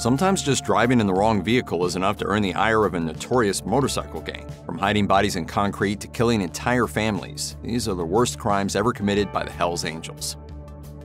Sometimes just driving in the wrong vehicle is enough to earn the ire of a notorious motorcycle gang. From hiding bodies in concrete to killing entire families, these are the worst crimes ever committed by the Hells Angels.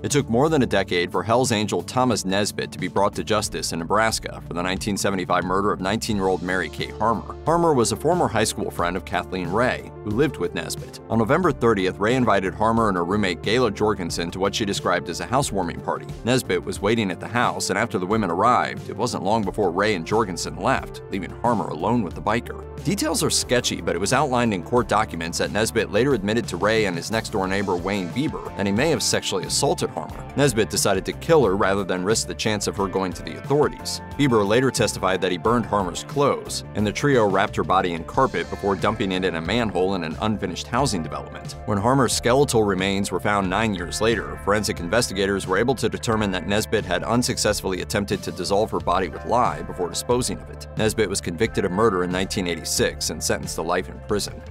It took more than a decade for Hell's Angel Thomas Nesbitt to be brought to justice in Nebraska for the 1975 murder of 19 year old Mary Kay Harmer. Harmer was a former high school friend of Kathleen Ray, who lived with Nesbitt. On November 30th, Ray invited Harmer and her roommate Gayla Jorgensen to what she described as a housewarming party. Nesbitt was waiting at the house, and after the women arrived, it wasn't long before Ray and Jorgensen left, leaving Harmer alone with the biker. Details are sketchy, but it was outlined in court documents that Nesbitt later admitted to Ray and his next door neighbor Wayne Bieber that he may have sexually assaulted Harmer. Nesbitt decided to kill her rather than risk the chance of her going to the authorities. Bieber later testified that he burned Harmer's clothes, and the trio wrapped her body in carpet before dumping it in a manhole in an unfinished housing development. When Harmer's skeletal remains were found nine years later, forensic investigators were able to determine that Nesbitt had unsuccessfully attempted to dissolve her body with lye before disposing of it. Nesbitt was convicted of murder in 1986 and sentenced to life in prison.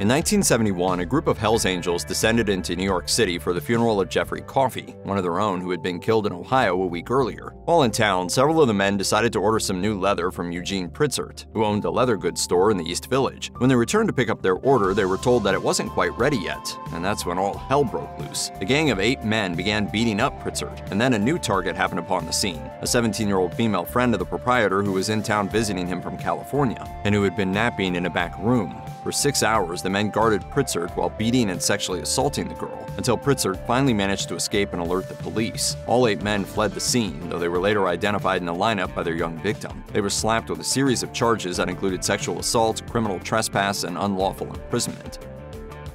In 1971, a group of Hells Angels descended into New York City for the funeral of Jeffrey Coffey, one of their own who had been killed in Ohio a week earlier. While in town, several of the men decided to order some new leather from Eugene Pritzert, who owned a leather goods store in the East Village. When they returned to pick up their order, they were told that it wasn't quite ready yet, and that's when all hell broke loose. The gang of eight men began beating up Pritzert, and then a new target happened upon the scene a 17 year old female friend of the proprietor who was in town visiting him from California, and who had been napping in a back room. For six hours, the men guarded Pritzert while beating and sexually assaulting the girl, until Pritzert finally managed to escape and alert the police. All eight men fled the scene, though they were later identified in a lineup by their young victim. They were slapped with a series of charges that included sexual assault, criminal trespass, and unlawful imprisonment.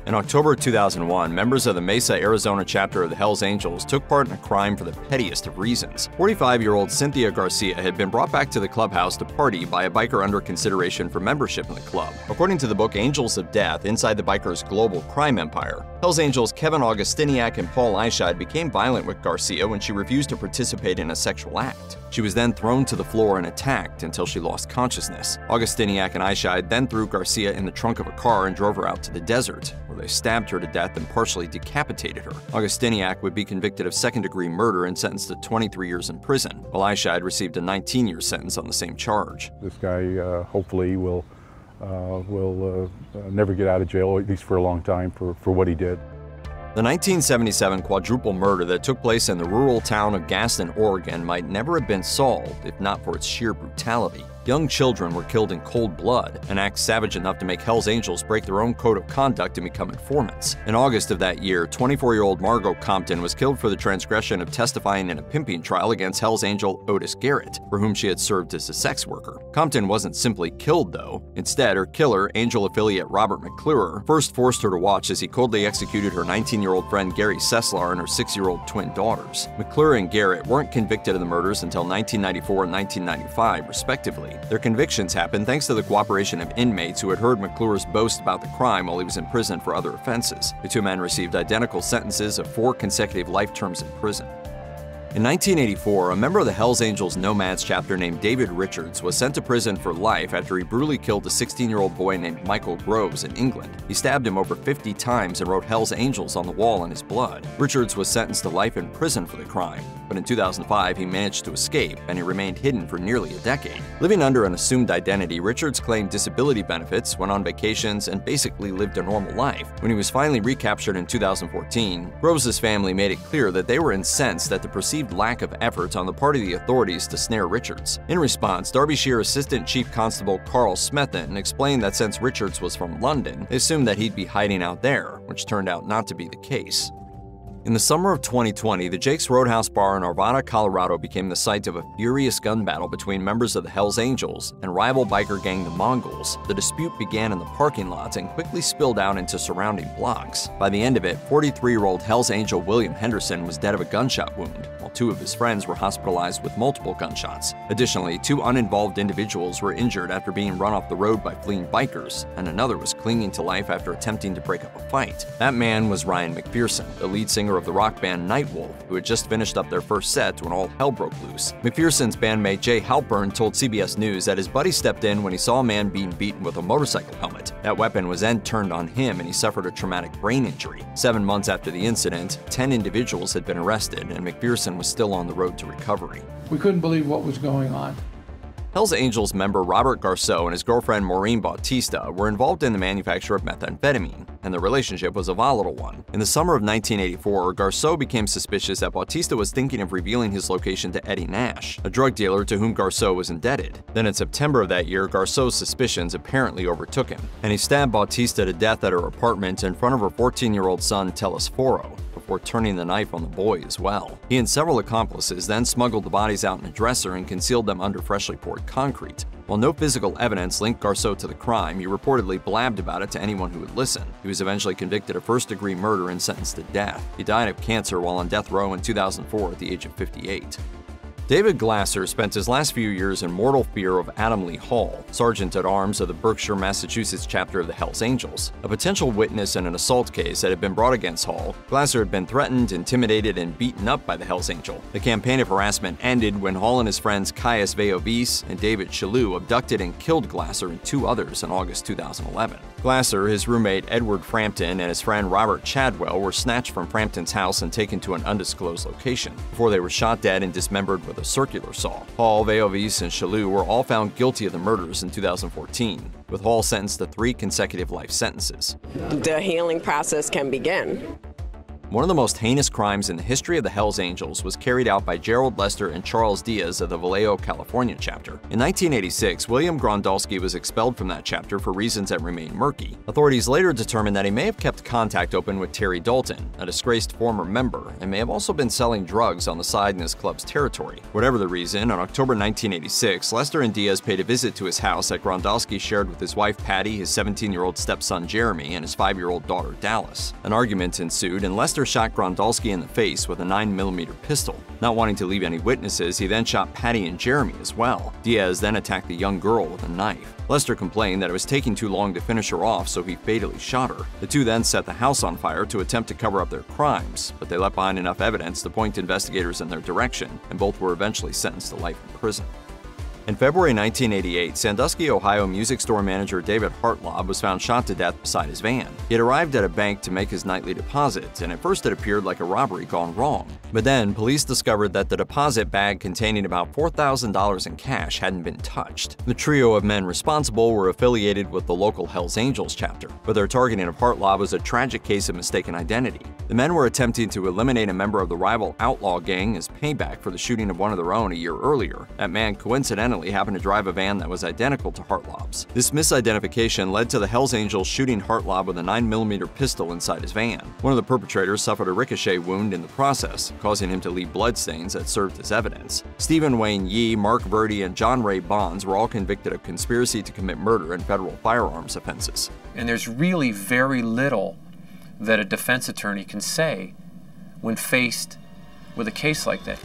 In October 2001, members of the Mesa, Arizona chapter of the Hells Angels took part in a crime for the pettiest of reasons. 45 year old Cynthia Garcia had been brought back to the clubhouse to party by a biker under consideration for membership in the club. According to the book Angels of Death Inside the Biker's Global Crime Empire, Hells Angels Kevin Augustiniak and Paul Eischeid became violent with Garcia when she refused to participate in a sexual act. She was then thrown to the floor and attacked until she lost consciousness. Augustiniak and Eischeid then threw Garcia in the trunk of a car and drove her out to the desert, where they stabbed her to death and partially decapitated her. Augustiniak would be convicted of second degree murder and sentenced to 23 years in prison, while Eischeid received a 19 year sentence on the same charge. This guy uh, hopefully will, uh, will uh, never get out of jail, at least for a long time, for, for what he did. The 1977 quadruple murder that took place in the rural town of Gaston, Oregon might never have been solved if not for its sheer brutality. Young children were killed in cold blood, an act savage enough to make Hell's Angels break their own code of conduct and become informants. In August of that year, 24 year old Margot Compton was killed for the transgression of testifying in a pimping trial against Hell's Angel Otis Garrett, for whom she had served as a sex worker. Compton wasn't simply killed, though. Instead, her killer, Angel affiliate Robert McClure, first forced her to watch as he coldly executed her 19 year old friend Gary Seslar and her 6 year old twin daughters. McClure and Garrett weren't convicted of the murders until 1994 and 1995, respectively. Their convictions happened thanks to the cooperation of inmates who had heard McClure's boast about the crime while he was in prison for other offenses. The two men received identical sentences of four consecutive life terms in prison. In 1984, a member of the Hells Angels Nomads chapter named David Richards was sent to prison for life after he brutally killed a 16 year old boy named Michael Groves in England. He stabbed him over 50 times and wrote Hells Angels on the wall in his blood. Richards was sentenced to life in prison for the crime, but in 2005 he managed to escape and he remained hidden for nearly a decade. Living under an assumed identity, Richards claimed disability benefits, went on vacations, and basically lived a normal life. When he was finally recaptured in 2014, Groves' family made it clear that they were incensed at the perceived lack of effort on the part of the authorities to snare Richards. In response, Derbyshire Assistant Chief Constable Carl Smethen explained that since Richards was from London, they assumed that he'd be hiding out there, which turned out not to be the case. In the summer of 2020, the Jake's Roadhouse Bar in Arvada, Colorado became the site of a furious gun battle between members of the Hells Angels and rival biker gang the Mongols. The dispute began in the parking lots and quickly spilled out into surrounding blocks. By the end of it, 43 year old Hells Angel William Henderson was dead of a gunshot wound, two of his friends were hospitalized with multiple gunshots. Additionally, two uninvolved individuals were injured after being run off the road by fleeing bikers, and another was clinging to life after attempting to break up a fight. That man was Ryan McPherson, the lead singer of the rock band Nightwolf, who had just finished up their first set when all hell broke loose. McPherson's bandmate Jay Halpern told CBS News that his buddy stepped in when he saw a man being beaten with a motorcycle helmet. That weapon was then turned on him and he suffered a traumatic brain injury. Seven months after the incident, 10 individuals had been arrested and McPherson was was still on the road to recovery. We couldn't believe what was going on. Hells Angels member Robert Garceau and his girlfriend Maureen Bautista were involved in the manufacture of methamphetamine, and the relationship was a volatile one. In the summer of 1984, Garceau became suspicious that Bautista was thinking of revealing his location to Eddie Nash, a drug dealer to whom Garceau was indebted. Then in September of that year, Garceau's suspicions apparently overtook him, and he stabbed Bautista to death at her apartment in front of her 14-year-old son Telesforo before turning the knife on the boy as well. He and several accomplices then smuggled the bodies out in a dresser and concealed them under freshly poured concrete. While no physical evidence linked Garceau to the crime, he reportedly blabbed about it to anyone who would listen. He was eventually convicted of first degree murder and sentenced to death. He died of cancer while on death row in 2004 at the age of 58. David Glasser spent his last few years in mortal fear of Adam Lee Hall, Sergeant at Arms of the Berkshire, Massachusetts chapter of the Hells Angels. A potential witness in an assault case that had been brought against Hall, Glasser had been threatened, intimidated, and beaten up by the Hells Angel. The campaign of harassment ended when Hall and his friends Caius Veiovis and David Chalue abducted and killed Glasser and two others in August 2011. Glasser, his roommate Edward Frampton, and his friend Robert Chadwell were snatched from Frampton's house and taken to an undisclosed location, before they were shot dead and dismembered with a circular saw. Hall, Veiovis, and Chalue were all found guilty of the murders in 2014, with Hall sentenced to three consecutive life sentences. The healing process can begin. One of the most heinous crimes in the history of the Hells Angels was carried out by Gerald Lester and Charles Diaz of the Vallejo, California chapter. In 1986, William Grondalski was expelled from that chapter for reasons that remain murky. Authorities later determined that he may have kept contact open with Terry Dalton, a disgraced former member, and may have also been selling drugs on the side in his club's territory. Whatever the reason, on October 1986, Lester and Diaz paid a visit to his house that Grondalski shared with his wife Patty, his 17-year-old stepson Jeremy, and his 5-year-old daughter Dallas. An argument ensued, and Lester Lester shot Grondalski in the face with a 9mm pistol. Not wanting to leave any witnesses, he then shot Patty and Jeremy as well. Diaz then attacked the young girl with a knife. Lester complained that it was taking too long to finish her off, so he fatally shot her. The two then set the house on fire to attempt to cover up their crimes, but they left behind enough evidence to point investigators in their direction, and both were eventually sentenced to life in prison. In February 1988, Sandusky, Ohio music store manager David Hartlob was found shot to death beside his van. He had arrived at a bank to make his nightly deposits, and at first it appeared like a robbery gone wrong. But then, police discovered that the deposit bag containing about $4,000 in cash hadn't been touched. The trio of men responsible were affiliated with the local Hells Angels chapter, but their targeting of Hartlob was a tragic case of mistaken identity. The men were attempting to eliminate a member of the rival outlaw gang as payback for the shooting of one of their own a year earlier. That man coincidentally happened to drive a van that was identical to Hartlob's. This misidentification led to the Hells Angels shooting Hartlob with a 9mm pistol inside his van. One of the perpetrators suffered a ricochet wound in the process, causing him to leave bloodstains that served as evidence. Stephen Wayne Yee, Mark Verdi, and John Ray Bonds were all convicted of conspiracy to commit murder and federal firearms offenses. And there's really very little that a defense attorney can say when faced with a case like that.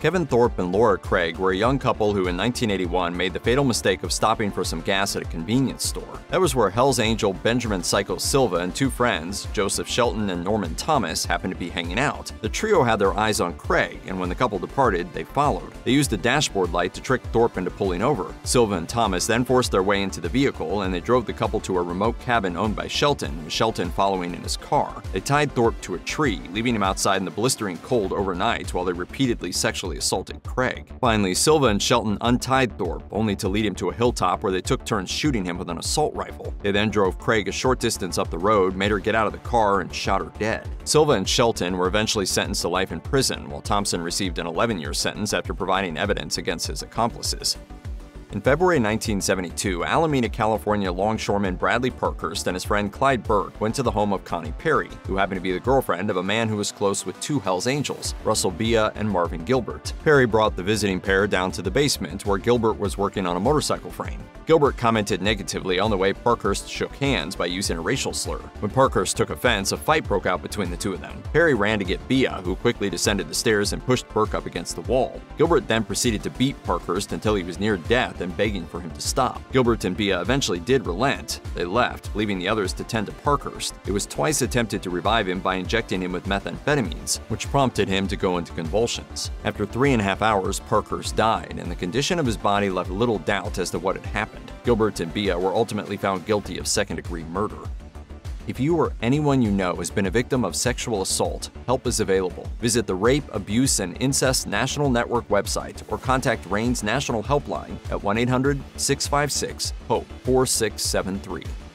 Kevin Thorpe and Laura Craig were a young couple who in 1981 made the fatal mistake of stopping for some gas at a convenience store. That was where Hell's Angel Benjamin Psycho Silva and two friends, Joseph Shelton and Norman Thomas, happened to be hanging out. The trio had their eyes on Craig, and when the couple departed, they followed. They used a dashboard light to trick Thorpe into pulling over. Silva and Thomas then forced their way into the vehicle, and they drove the couple to a remote cabin owned by Shelton, with Shelton following in his car. They tied Thorpe to a tree, leaving him outside in the blistering cold overnight while they repeatedly sexually assaulted Craig. Finally, Silva and Shelton untied Thorpe, only to lead him to a hilltop where they took turns shooting him with an assault rifle. They then drove Craig a short distance up the road, made her get out of the car, and shot her dead. Silva and Shelton were eventually sentenced to life in prison, while Thompson received an 11 year sentence after providing evidence against his accomplices. In February 1972, Alameda, California longshoreman Bradley Parkhurst and his friend Clyde Burke went to the home of Connie Perry, who happened to be the girlfriend of a man who was close with two Hells Angels, Russell Bia and Marvin Gilbert. Perry brought the visiting pair down to the basement where Gilbert was working on a motorcycle frame. Gilbert commented negatively on the way Parkhurst shook hands by using a racial slur. When Parkhurst took offense, a fight broke out between the two of them. Perry ran to get Bia, who quickly descended the stairs and pushed Burke up against the wall. Gilbert then proceeded to beat Parkhurst until he was near death and begging for him to stop. Gilbert and Bia eventually did relent. They left, leaving the others to tend to Parkhurst. It was twice attempted to revive him by injecting him with methamphetamines, which prompted him to go into convulsions. After three and a half hours, Parkhurst died, and the condition of his body left little doubt as to what had happened. Gilbert and Bia were ultimately found guilty of second degree murder. If you or anyone you know has been a victim of sexual assault, help is available. Visit the Rape, Abuse, and Incest National Network website or contact RAINN's National Helpline at 1 800 656 HOPE 4673.